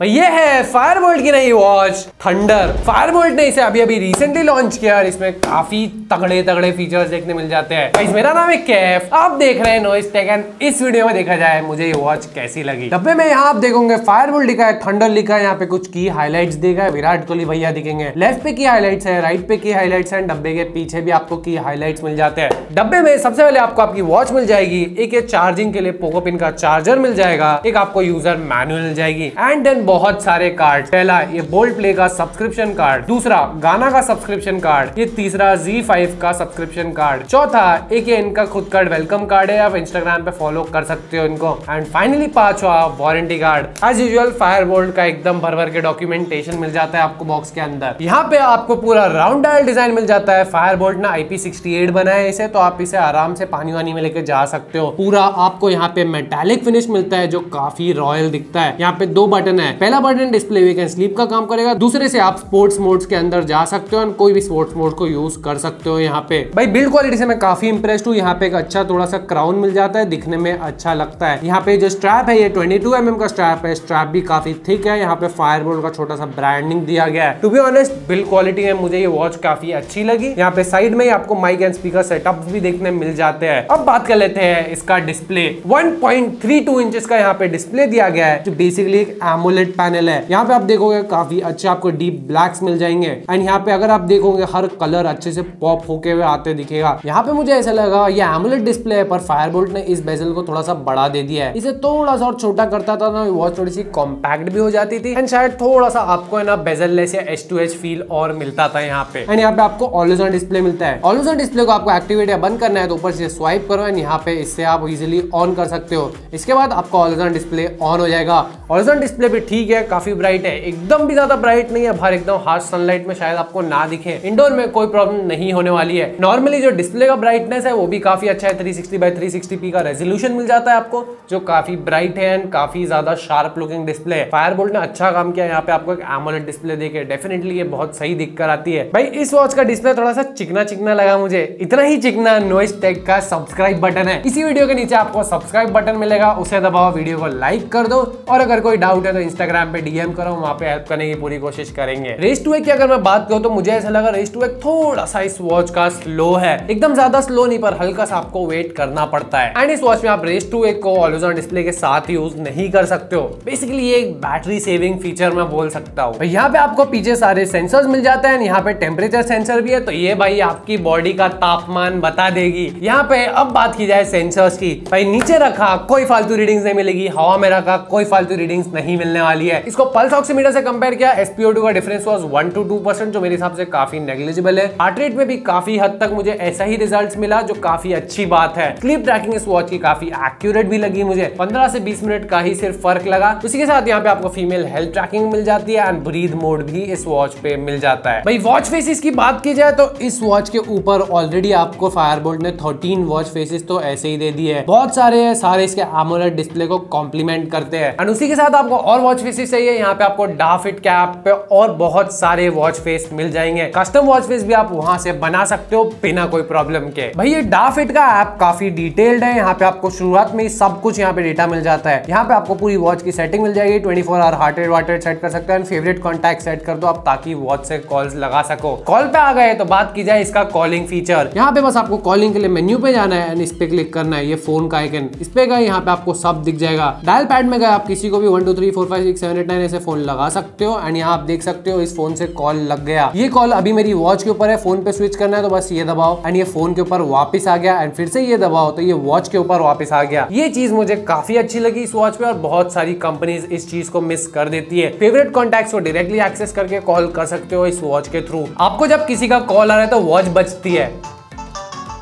ये है फायरबोल्ट की नई वॉच थंडर फायरबोल्ट ने इसे अभी अभी रिसेंटली लॉन्च किया और इसमें काफ़ी तगड़े तगड़े फीचर्स देखने मिल जाते हैं। मेरा नाम है कैफ आप देख रहे हैं नोइस टेक एंड इस वीडियो में देखा जाए, मुझे ये वॉच कैसी लगी। डब्बे में यहाँ आप देखोगे फायरबोल्ट लिखा है थंडर लिखा है, यहाँ पे कुछ की हाईलाइट देखा है, विराट कोहली भैया दिखेंगे। लेफ़्ट पे की हाईलाइट्स है राइट पे की हाईलाइट्स है, डब्बे के पीछे भी आपको की हाईलाइट्स मिल जाते हैं। डब्बे में सबसे पहले आपको आपकी वॉच मिल जाएगी, एक चार्जिंग के लिए पोको पिन का चार्जर मिल जाएगा, एक आपको यूज़र मैनुअल मिल जाएगी। एंड देन बहुत सारे कार्ड पहला, ये बोल्ड प्ले का सब्सक्रिप्शन कार्ड दूसरा, गाना का सब्सक्रिप्शन कार्ड ये तीसरा जी फाइव का सब्सक्रिप्शन कार्ड चौथा, एक ये इनका खुद का वेलकम कार्ड है। आप इंस्टाग्राम पे फॉलो कर सकते हो इनको। एंड फाइनली पांचवा warranty card as usual Fire Boltt का एकदम भर भर के डॉक्यूमेंटेशन मिल जाता है आपको बॉक्स के अंदर। यहाँ पे आपको पूरा राउंड डायल डिज़ाइन मिल जाता है। फायर बोल्ट ने आईपी बनाया है इसे तो आप इसे आराम से पानी वानी में लेके जा सकते हो। पूरा आपको यहाँ पे मेटालिक फिनिश मिलता है, जो काफ़ी रॉयल दिखता है। यहाँ पे दो बटन है। पहला button display wake and sleep का काम करेगा। दूसरे से आप स्पोर्ट्स मोड्स के अंदर जा सकते हो और कोई भी स्पोर्ट्स मोड को यूज़ कर सकते हो यहाँ पे। भाई बिल्ड क्वालिटी से मैं काफ़ी इंप्रेस्ड हूँ। यहाँ पे एक अच्छा थोड़ा सा क्राउन मिल जाता है। दिखने में अच्छा लगता है। यहाँ पे जो स्ट्रैप है, ये 22 टू mm का स्ट्रैप है। स्ट्रैप भी काफ़ी थिक है। यहाँ पे फायरबोल्ट का छोटा सा ब्रांडिंग दिया गया है। To be honest build quality है। मुझे ये वॉच काफ़ी अच्छी लगी। यहाँ पे साइड में आपको माइक एंड स्पीकर सेटअप भी देखने मिल जाते हैं। अब बात कर लेते हैं इसका डिस्प्ले 1.32 इंचेस का यहाँ पे डिस्प्ले दिया गया है, जो बेसिकली एक एमोलेट पैनल है। यहाँ पे आप देखोगे काफ़ी अच्छे आपको डीप ब्लैक्स मिल जाएँगे। एंड यहाँ पे अगर आप देखोगे, हर कलर अच्छे से पॉप होके हुए आते दिखेगा। यहाँ पे मुझे ऐसा लगा, ये एमुलेट डिस्प्ले है, पर फायरबोल्ट ने इस बेजल को थोड़ा सा बढ़ा दे दिया है। इसे थोड़ा सा और छोटा करता था ना वॉच थोड़ी सी कॉम्पैक्ट भी हो जाती थी। एंड शायद थोड़ा सा आपको है ना बेजल लेस या एच टू एच फील और मिलता था यहाँ पे। एंड यहाँ पे आपको ऑलवेज ऑन डिस्प्ले मिलता है। ऑलवेज ऑन डिस्प्ले को आपको एक्टिवेट या बंद करना है तो ऊपर से स्वाइप करो एंड यहाँ पे इससे आप इजिली ऑन कर सकते हो। इसके बाद आपका ऑलवेज ऑन डिस्प्ले ऑन हो जाएगा। ऑलवेज ऑन डिस्प्ले भी ठीक है, काफ़ी ब्राइट है। एकदम भी ज़्यादा ब्राइट नहीं है, बाहर एकदम हार्श सनलाइट में शायद आपको ना दिखे। इंडोर में कोई प्रॉब्लम नहीं होने वाली है। नॉर्मली जो डिस्प्ले का ब्राइटनेस है, वो भी काफ़ी अच्छा है। Three sixty by three P का रेजोल्यूशन मिल जाता है आपको, जो काफ़ी ब्राइट है एंड काफ़ी ज़्यादा शार्प लुकिंग डिस्प्ले है। फायरबोल्ट ने अच्छा काम किया यहाँ पे आपको एक एमोलेट डिस्प्ले देखे डेफिनेटली ये बहुत सही दिख कर आती है। भाई, इस वॉच का डिस्प्ले थोड़ा सा चिकना चिकना लगा मुझे। इतना ही चिकना नोइस टेक का सब्सक्राइब बटन है। इसी वीडियो के नीचे आपको सब्सक्राइब बटन मिलेगा। उसे दबाओ वीडियो को लाइक कर दो। और अगर कोई डाउट है तो इंस्टाग्राम पे डीएम करो, वहाँ पे हेल्प करने की पूरी कोशिश करेंगे। रेस टू की अगर मैं बात करूँ तो मुझे ऐसा लगा रेस टू थोड़ा सा इस वॉच का स्लो है। एकदम ज़्यादा स्लो नहीं, पर हल्का सा आपको वेट करना पड़ता है। एंड इस वॉच में आप रेस टू को ऑलवेज डिस्प्ले के साथ यूज़ नहीं कर सकते हो। बेसिकली ये एक बैटरी सेविंग फीचर मैं बोल सकता हूँ। यहाँ पे आपको पीछे सारे सेंसर मिल जाते हैं, यहाँ पे टेम्परेचर सेंसर भी है तो ये भाई आपकी बॉडी का तापमान बता देगी। यहाँ पे अब बात की जाए सेंसर्स की, भाई नीचे रखा, कोई फालतू रीडिंग्स नहीं मिलेगी, हवा में रखा, कोई फालतू रीडिंग्स नहीं मिलने वाली। है। इसको पल्स ऑक्सीमीटर से कंपेयर किया एसपीओ का difference was one two two percent जो मेरे हिसाब से काफ़ी नेग्लिजिबल है। हार्ट रेट में भी काफ़ी हद तक मुझे ऐसा ही रिज़ल्ट मिला, जो काफ़ी अच्छी बात है। स्लीप ट्रैकिंग इस वॉच की काफ़ी एक्यूरेट भी लगी मुझे। पंद्रह से बीस मिनट का ही सिर्फ़ फ़र्क लगा। उसी के साथ यहाँ पे आपको फीमेल हेल्थ ट्रैकिंग मिल जाती है एंड ब्रीद मोड भी इस वॉच पे मिल जाता है। भाई वॉच फेसिस की बात की जाए तो इस वॉच के ऊपर ऑलरेडी आपको फायरबोल्ट ने थर्टीन वॉच फेसिस तो ऐसे ही दे दिए है। बहुत सारे है, सारे इसके डिस्प्ले को कॉम्प्लीमेंट करते हैं। एंड उसी के साथ आपको और वॉच फेसिस चाहिए यहाँ पे आपको डाफिट कैप पे और बहुत सारे वॉच फेस मिल जाएँगे। कस्टम वॉच फेस भी आप वहाँ से बना सकते हो बिना कोई प्रॉब्लम के। भाई, ये डाफिट का ऐप काफ़ी डिटेल्ड है। यहाँ पे आपको शुरुआत में ही सब कुछ यहाँ पे डेटा मिल जाता है। यहाँ पे आपको पूरी वॉच की सेटिंग मिल जाएगी। Twenty four hour heart rate ward rate set कर सकते हैं फेवरेट कॉन्टैक्ट सेट कर दो आप ताकि वॉच से कॉल लगा सको। कॉल पे आ गए तो बात की जाए इसका कॉलिंग फीचर यहाँ पे बस आपको कॉलिंग के लिए मेन्यू पे जाना है एंड इस पे क्लिक करना है। ये फ़ोन का आइकन इस पे गए, यहाँ पे आपको सब दिख जाएगा। डायल पैड में गए आप, किसी को भी one two three four five six seven eight nine ऐसे फ़ोन लगा सकते हो एंड यहाँ आप देख सकते हो इस फ़ोन से कॉल लग गया। ये कॉल अभी मेरी वॉच के ऊपर है फ़ोन पे स्विच करना है तो बस ये दबाओ एंड ये फ़ोन के ऊपर वापस आ गया एंड फिर से ये दबाओ तो ये वॉच के ऊपर वापस आ गया। ये चीज़ मुझे काफ़ी अच्छी लगी इस वॉच पे, और बहुत सारी कंपनीज़ इस चीज़ को मिस कर देती है। फेवरेट कॉन्टेक्ट को डायरेक्टली एक्सेस करके कॉल कर सकते हो इस वॉच के थ्रू आपको जब किसी का कॉल आ रहा है तो वॉच बचती है।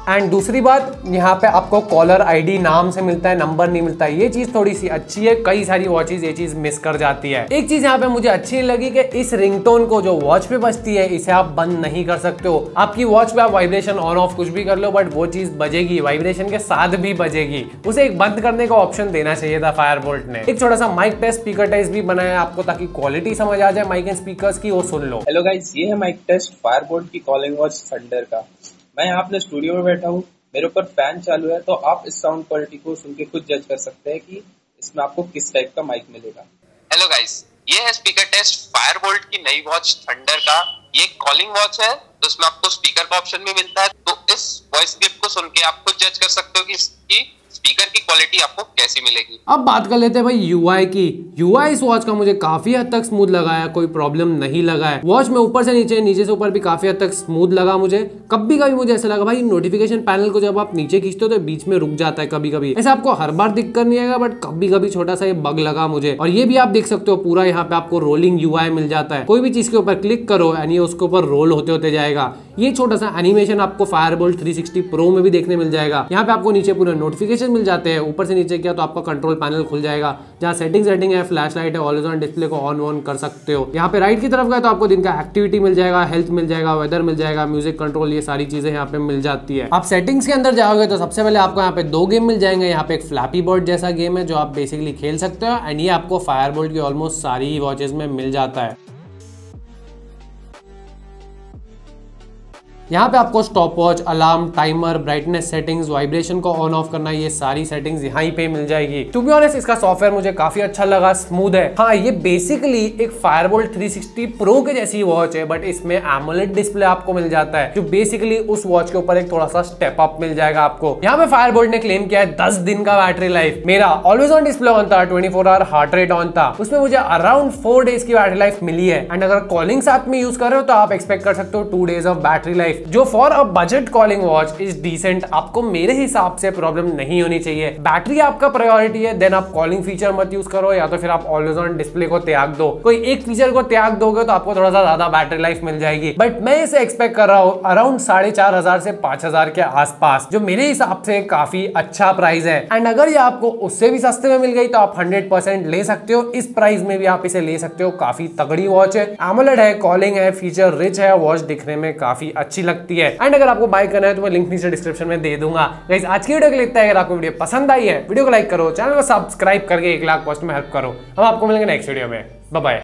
एंड दूसरी बात, यहाँ पे आपको कॉलर आईडी नाम से मिलता है नंबर नहीं मिलता है। ये चीज़ थोड़ी सी अच्छी है, कई सारी वॉचेज ये चीज़ मिस कर जाती है। एक चीज़ यहाँ पे मुझे अच्छी लगी कि इस रिंगटोन को जो वॉच पे बजती है, इसे आप बंद नहीं कर सकते हो। आपकी वॉच पे आप वाइब्रेशन ऑन ऑफ़ कुछ भी कर लो बट वो चीज़ बजेगी वाइब्रेशन के साथ भी बजेगी। उसे एक बंद करने का ऑप्शन देना चाहिए था फायर ने। एक छोटा सा माइक टेस्ट स्पीकर टेस्ट भी बनाया आपको, ताकि क्वालिटी समझ आ जाए माइक एंड स्पीकर की, वो सुन लो। हेलो गाइज़ ये है माइक टेस्ट फायर की कॉलिंग वॉच थंडर का। मैं यहाँ अपने स्टूडियो में बैठा हूँ मेरे ऊपर फ़ैन चालू है तो आप इस साउंड क्वालिटी को सुन के खुद जज कर सकते हैं कि इसमें आपको किस टाइप का माइक मिलेगा। हेलो गाइस ये है स्पीकर टेस्ट फायर की नई वॉच थंडर का। ये कॉलिंग वॉच है तो उसमें आपको स्पीकर का ऑप्शन भी मिलता है। तो इस वॉइस क्लिप को सुन के आप खुद जज कर सकते हो कि इसकी स्पीकर की क्वालिटी आपको कैसी मिलेगी। अब बात कर लेते हैं भाई यूआई की। यूआई इस वॉच का मुझे काफ़ी हद तक स्मूथ लगा है, कोई प्रॉब्लम नहीं लगा है। वॉच में ऊपर से नीचे नीचे से ऊपर भी काफ़ी हद तक स्मूथ लगा मुझे। कभी कभी मुझे ऐसा लगा, भाई नोटिफिकेशन पैनल को जब आप नीचे खींचते हो तो बीच में रुक जाता है कभी कभी ऐसे आपको हर बार दिक्कत नहीं आएगा बट कभी कभी छोटा सा ये बग लगा मुझे। और ये भी आप देख सकते हो, पूरा यहाँ पे आपको रोलिंग UI मिल जाता है। कोई भी चीज़ के ऊपर क्लिक करो यानी उसके ऊपर रोल होते होते जाएगा। ये छोटा सा एनिमेशन आपको फायरबोल्ट 360 प्रो में भी देखने मिल जाएगा। यहाँ पे आपको नीचे पूरे नोटिफिकेशन मिल जाते हैं। ऊपर से नीचे किया तो आपका कंट्रोल पैनल खुल जाएगा, जहाँ सेटिंग सेटिंग है फ्लैश लाइट है ऑलवेज ऑन डिस्प्ले को ऑन ऑन कर सकते हो। यहाँ पे राइट की तरफ़ गए तो आपको दिन का एक्टिविटी मिल जाएगा हेल्थ मिल जाएगा वेदर मिल जाएगा म्यूज़िक कंट्रोल ये सारी चीज़ें यहाँ पे मिल जाती है। आप सेटिंग्स के अंदर जाओगे तो सबसे पहले आपको यहाँ पे दो गेम मिल जाएँगे। यहाँ पे एक फ्लैपी बोर्ड जैसा गेम है जो आप बेसिकली खेल सकते हो एंड ये आपको फायर की ऑलमोस्ट सारी वॉचेस में मिल जाता है। यहाँ पे आपको stopwatch alarm timer brightness settings vibration को ऑन ऑफ़ करना, ये सारी सेटिंग्स यहाँ पे मिल जाएगी। टू बी ऑनेस्ट इसका सॉफ्टवेयर मुझे काफ़ी अच्छा लगा स्मूथ है। हाँ ये बेसिकली एक फायरबोल्ट 360 प्रो के जैसी वॉच है बट इसमें एमोलेट डिस्प्ले आपको मिल जाता है। जो बेसिकली उस वॉच के ऊपर एक थोड़ा सा स्टेप अप मिल जाएगा आपको। यहाँ पे फायरबोल्ट ने क्लेम किया है दस दिन का बैटरी लाइफ मेरा ऑलवेज ऑन डिस्प्ले ऑन था twenty four hour heart rate on था। उसमें मुझे अराउंड फोर डेज़ की बैटरी लाइफ मिली है। एंड अगर कॉलिंग साथ में यूज़ कर रहे हो तो आप एक्सपेक्ट कर सकते हो two days of battery life जो for a budget calling watch is decent आपको मेरे हिसाब से प्रॉब्लम नहीं होनी चाहिए। बैटरी आपका प्रायोरिटी है देन आप कॉलिंग फीचर मत यूज़ करो, या तो फिर आप ऑलवेज ऑन डिस्प्ले को त्याग दो। कोई एक फीचर को त्याग दोगे तो आपको थोड़ा सा ज़्यादा बैटरी लाइफ मिल जाएगी। बट मैं इसे एक्सपेक्ट कर रहा हूँ अराउंड साढ़े चार हज़ार से पाँच हज़ार के आसपास, जो मेरे हिसाब से काफ़ी अच्छा प्राइस है। एंड अगर ये आपको उससे भी सस्ते में मिल गई तो आप हंड्रेड परसेंट ले सकते हो। इस प्राइस में भी आप इसे ले सकते हो। काफ़ी तगड़ी वॉच है। एमोलेड है कॉलिंग है फीचर रिच है वॉच दिखने में काफ़ी अच्छी लगती है। एंड अगर आपको बाय करना है तो मैं लिंक नीचे डिस्क्रिप्शन में दे दूँगा। गाइस आज की वीडियो के लिए अगर आपको वीडियो पसंद आई है वीडियो को लाइक करो चैनल को सब्सक्राइब करके एक लाख पोस्ट में हेल्प करो। हम आपको मिलेंगे नेक्स्ट वीडियो में। बाय